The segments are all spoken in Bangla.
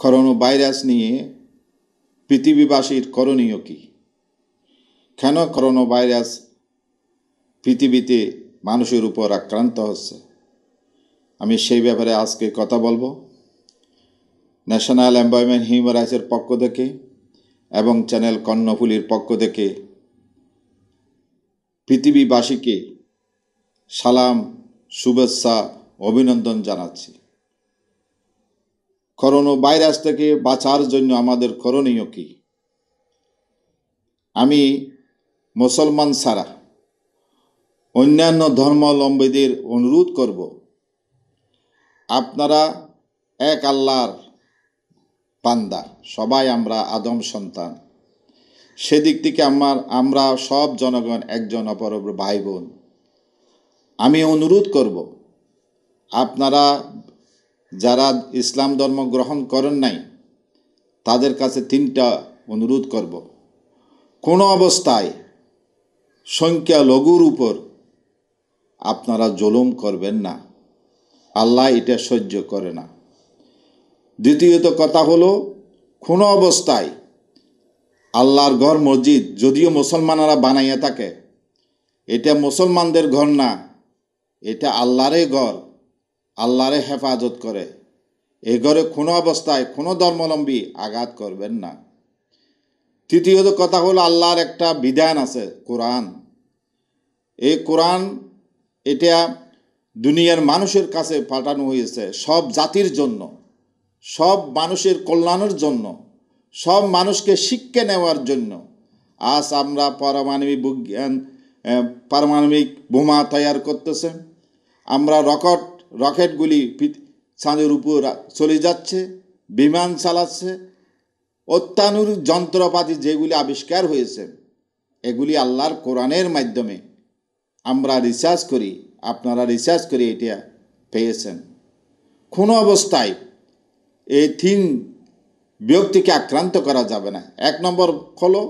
করোনা ভাইরাস নিয়ে পৃথিবীবাসীর করণীয় কী? কেন করোনা ভাইরাস পৃথিবীতে মানুষের উপর আক্রান্ত হচ্ছে? আমি সেই ব্যাপারে আজকে কথা বলব। ন্যাশনাল এমপ্লয়মেন্ট হিউম্যান রাইটসের পক্ষ থেকে এবং চ্যানেল কর্ণফুলির পক্ষ থেকে পৃথিবীবাসীকে সালাম, শুভেচ্ছা, অভিনন্দন জানাচ্ছি। করোনা ভাইরাস থেকে বাঁচার জন্য আমাদের করণীয় কী? আমি মুসলমান ছাড়া অন্যান্য ধর্মাবলম্বীদের অনুরোধ করব, আপনারা এক আল্লাহর পান্দা সবাই আমরা আদম সন্তান। সেদিক থেকে আমার, আমরা সব জনগণ একজন অপর ভাই বোন। আমি অনুরোধ করব, আপনারা যারা ইসলাম ধর্ম গ্রহণ করেন নাই, তাদের কাছে তিনটা অনুরোধ করব। কোনো অবস্থায় সংখ্যা লঘুর উপর আপনারা জুলুম করবেন না। আল্লাহ এটা সহ্য করে না। দ্বিতীয়ত কথা হলো, কোনো অবস্থায় আল্লাহর ঘর মসজিদ যদিও মুসলমানরা বানাইয়া থাকে, এটা মুসলমানদের ঘর না, এটা আল্লাহরে ঘর। আল্লাহরে হেফাজত করে। এ ঘরে কোনো অবস্থায় কোনো ধর্মলম্বী আঘাত করবেন না। তৃতীয়ত কথা হলো আল্লাহর একটা বিধান আছে, কোরআন। এই কোরআন এটা দুনিয়ার মানুষের কাছে পাঠানো হয়েছে সব জাতির জন্য, সব মানুষের কল্যাণের জন্য, সব মানুষকে শিক্ষা নেওয়ার জন্য। আজ আমরা পারমাণবিক বিজ্ঞান পারমাণবিক বোমা তৈয়ার করতেছে। আমরা রকেট রকেটগুলি চাঁদের উপর চলে যাচ্ছে, বিমান চালাচ্ছে। অত্যানুর যন্ত্রপাতি যেগুলি আবিষ্কার হয়েছে, এগুলি আল্লাহর কোরআনের মাধ্যমে। আমরা রিসার্চ করি, আপনারা রিসার্চ করে এটা পেয়েছেন। কোনো অবস্থায় এই তিন ব্যক্তিকে আক্রান্ত করা যাবে না? এক নম্বর হলো,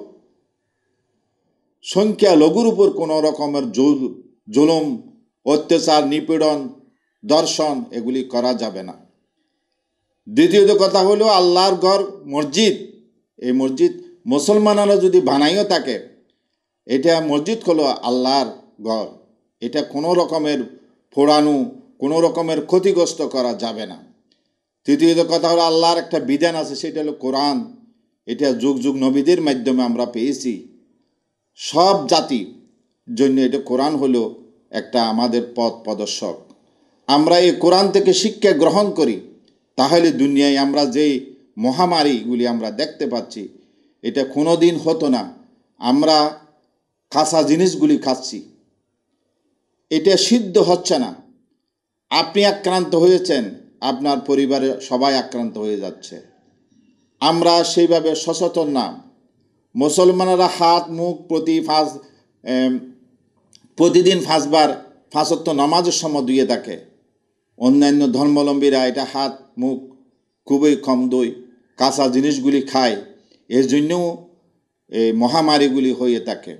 সংখ্যা লঘুর উপর কোনো রকমের জুলুম, অত্যাচার, নিপীড়ন দর্শন, এগুলি করা যাবে না। দ্বিতীয়ত কথা হলো, আল্লাহর ঘর মসজিদ। এই মসজিদ মুসলমানরা যদি বানাইও থাকে, এটা মসজিদ হলো আল্লাহর ঘর। এটা কোনো রকমের ফোড়ানো, কোনো রকমের ক্ষতিগ্রস্ত করা যাবে না। তৃতীয়ত কথা হলো, আল্লাহর একটা বিধান আছে, সেটা হলো কোরআন। এটা যুগ যুগ নবীদের মাধ্যমে আমরা পেয়েছি। সব জাতি জন্য এটা কোরআন হলো একটা আমাদের পথ প্রদর্শক। আমরা এই কোরআন থেকে শিক্ষা গ্রহণ করি, তাহলে দুনিয়ায় আমরা যেই মহামারীগুলি আমরা দেখতে পাচ্ছি, এটা কোনো দিন হতো না। আমরা কাঁচা জিনিসগুলি খাচ্ছি। এটা সিদ্ধ হচ্ছে না। আপনি আক্রান্ত হয়েছেন, আপনার পরিবারের সবাই আক্রান্ত হয়ে যাচ্ছে। আমরা সেইভাবে সচেতন না। মুসলমানেরা হাত, মুখ প্রতি ফাঁস প্রতিদিন ফাঁসবার, ফাঁসত্ব নামাজের সময় দিয়ে থাকে। অন্যান্য ধর্মাবলম্বীরা এটা হাত, মুখ খুবই কম দই, কাঁচা জিনিসগুলি খায়। এর জন্যও এই মহামারীগুলি হয়ে থাকে।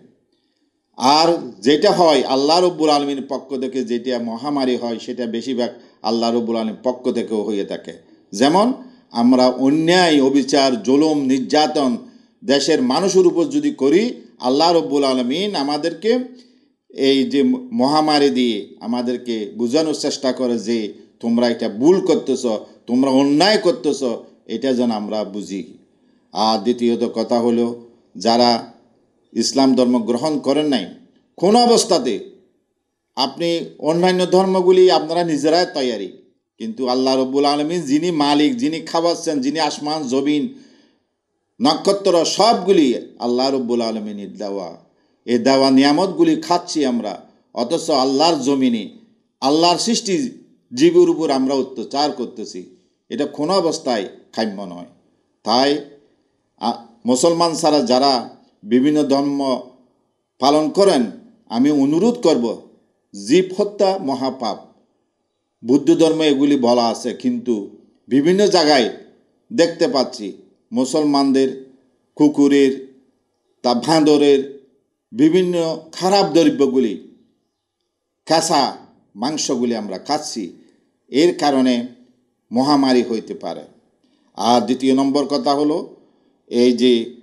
আর যেটা হয়, আল্লাহ রব্বুল আলমীর পক্ষ থেকে যেটা মহামারী হয়, সেটা বেশিরভাগ আল্লাহ রব্বুল আলমীর পক্ষ থেকেও হয়ে থাকে। যেমন, আমরা অন্যায়, অবিচার, জুলুম, নির্যাতন দেশের মানুষের উপর যদি করি, আল্লাহ রব্বুল আলমিন আমাদেরকে এই যে মহামারী দিয়ে আমাদেরকে বোঝানোর চেষ্টা করে যে তোমরা এটা ভুল করতেছ, তোমরা অন্যায় করতেছ, এটা যেন আমরা বুঝি। আর দ্বিতীয়ত কথা হলো, যারা ইসলাম ধর্ম গ্রহণ করেন নাই, কোন অবস্থাতে আপনি অন্যান্য ধর্মগুলি আপনারা নিজেরাই তৈয়ারি। কিন্তু আল্লাহ রব্বুল আলমিন যিনি মালিক, যিনি খাওয়াচ্ছেন যিনি আসমান জবিন নক্ষত্র, সবগুলি আল্লাহ রব্বুল আলমিনের দেওয়া। এই দেওয়া নিয়ামতগুলি খাচ্ছি আমরা, অথচ আল্লাহর জমিনে, আল্লাহর সৃষ্টি জীবের উপর আমরা অত্যাচার করতেছি। এটা কোনো অবস্থায় কাম্য নয়। তাই মুসলমান ছাড়া যারা বিভিন্ন ধর্ম পালন করেন, আমি অনুরোধ করব, জীব হত্যা মহাপাপ। বুদ্ধ ধর্মে এগুলি বলা আছে, কিন্তু বিভিন্ন জায়গায় দেখতে পাচ্ছি মুসলমানদের কুকুরের, তা ভাঁদরের বিভিন্ন খারাপ দ্রব্যগুলি, কাঁচা মাংসগুলি আমরা খাচ্ছি, এর কারণে মহামারী হইতে পারে। আর দ্বিতীয় নম্বর কথা হলো, এই যে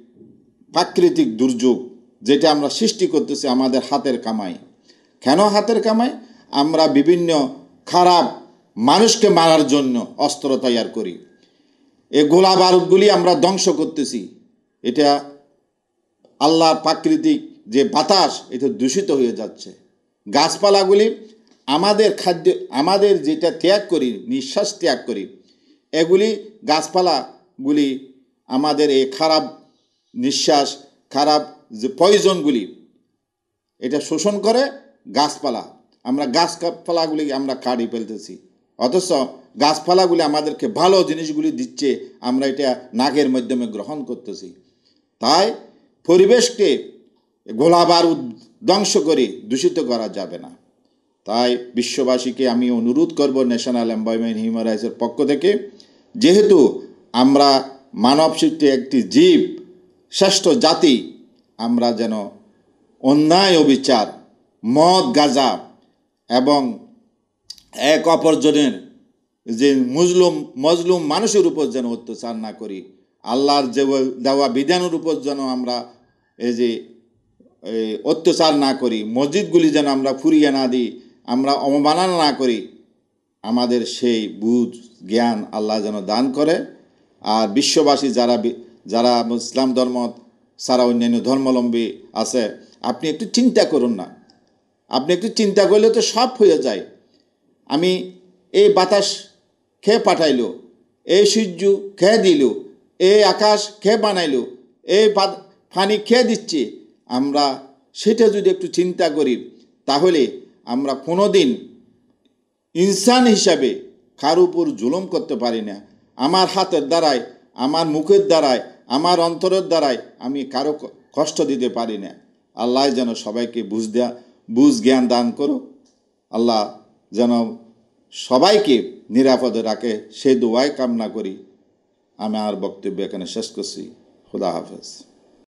প্রাকৃতিক দুর্যোগ যেটা আমরা সৃষ্টি করতেছি আমাদের হাতের কামাই। কেন হাতের কামাই? আমরা বিভিন্ন খারাপ মানুষকে মারার জন্য অস্ত্র তৈয়ার করি। এই গোলা বারুদগুলি আমরা ধ্বংস করতেছি। এটা আল্লাহর প্রাকৃতিক যে বাতাস, এটা দূষিত হয়ে যাচ্ছে। গাছপালাগুলি আমাদের খাদ্য, আমাদের যেটা ত্যাগ করি, নিঃশ্বাস ত্যাগ করি, এগুলি গাছপালাগুলি আমাদের এই খারাপ নিঃশ্বাস, খারাপ যে পয়জনগুলি, এটা শোষণ করে গাছপালা। আমরা গাছপালাগুলি আমরা কাটি ফেলতেছি। অথচ গাছপালাগুলি আমাদেরকে ভালো জিনিসগুলি দিচ্ছে, আমরা এটা নাকের মাধ্যমে গ্রহণ করতেছি। তাই পরিবেশকে গোলাবারুদ ধ্বংস করে দূষিত করা যাবে না। তাই বিশ্ববাসীকে আমি অনুরোধ করব ন্যাশনাল এনভায়রনমেন্ট হিউম্যান রাইটসের পক্ষ থেকে, যেহেতু আমরা মানব সৃষ্টি একটি জীব, শ্রেষ্ঠ জাতি, আমরা যেন অন্যায় অবিচার, মদ, গাঁজা এবং এক অপরজনের যে মুজলুম মজলুম মানুষের উপর যেন অত্যাচার না করি, আল্লাহর যে দেওয়া বিধানের উপর যেন আমরা এই যে অত্যাচার না করি, মসজিদগুলি যেন আমরা ফুরিয়ে না দিই, আমরা অবমাননা না করি, আমাদের সেই বুধ জ্ঞান আল্লাহ যেন দান করে। আর বিশ্ববাসী যারা যারা ইসলাম ধর্ম, সারা অন্যান্য ধর্মাবলম্বী আছে, আপনি একটু চিন্তা করুন না। আপনি একটু চিন্তা করলে তো সব হয়ে যায়। আমি এই বাতাস খেয়ে পাঠাইলো? এই সূর্য খেয়ে দিল? এই আকাশ খেয়ে বানাইলো? এই পানি খেয়ে দিচ্ছে? আমরা সেটা যদি একটু চিন্তা করি, তাহলে আমরা কোনো দিন ইনসান হিসাবে কার উপর জুলুম করতে পারি না। আমার হাতের দ্বারায়, আমার মুখের দ্বারায়, আমার অন্তরের দ্বারায় আমি কারও কষ্ট দিতে পারি না। আল্লাহ যেন সবাইকে বুঝ দেয়া, বুঝ জ্ঞান দান করো আল্লাহ যেন সবাইকে নিরাপদে রাখে। সেই দোয়াই কামনা করি। আমি আর বক্তব্য এখানে শেষ করছি। খুদা হাফেজ।